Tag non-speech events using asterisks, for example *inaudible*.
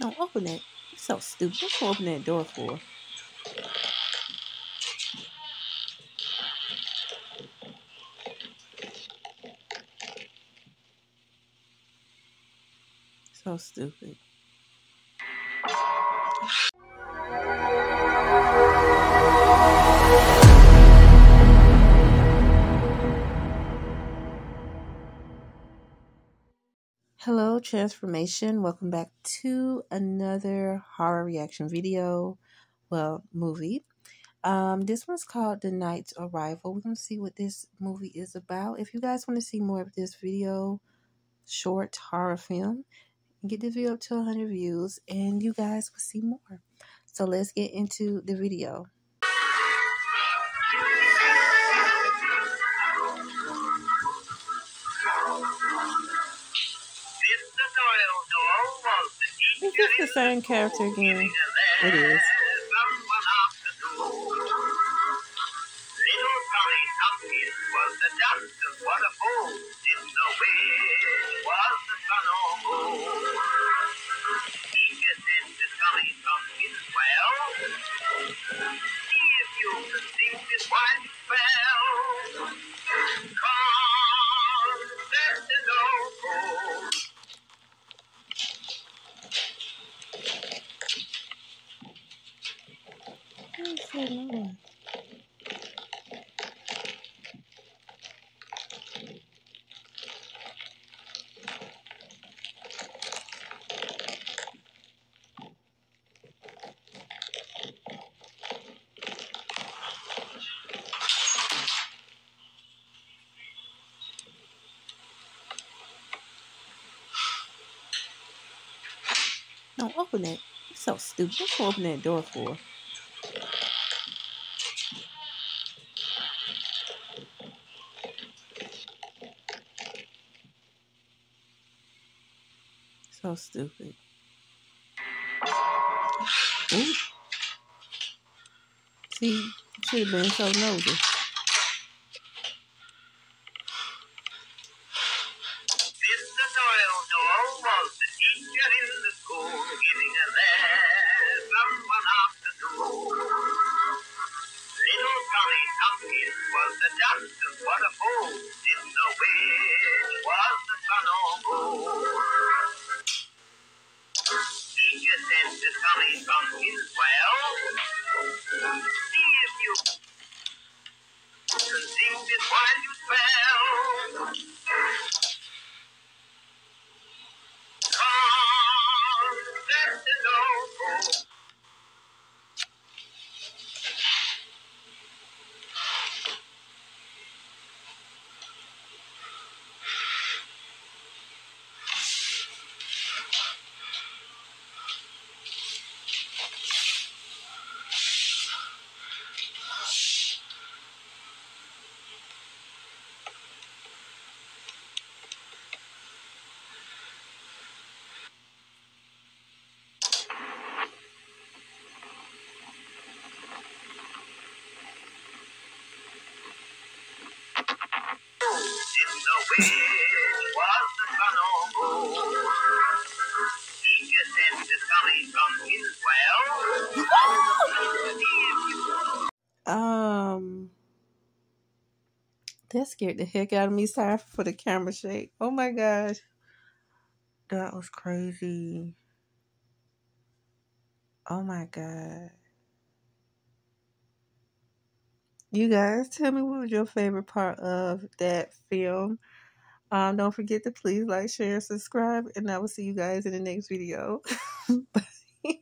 Don't open it. You're so stupid. What you open that door for? So stupid. Hello, Transformation. Welcome back to another horror reaction video. Well, movie. Um, this one's called The Night's Arrival. We're going to see what this movie is about. If you guys want to see more of this video, short horror film, get the video up to 100 views and you guys will see more. So let's get into the video. Same character again? It is. Don't open it. You're so stupid. What you open that door for? So stupid. Ooh. See, should have been so nosy. Little Tommy Tompkins was the justice, while you spell. Um, that scared the heck out of me. Sorry for the camera shake. Oh my gosh. That was crazy. Oh my god. You guys, tell me what was your favorite part of that film. Um, don't forget to please like, share, subscribe, and I will see you guys in the next video. *laughs* Bye.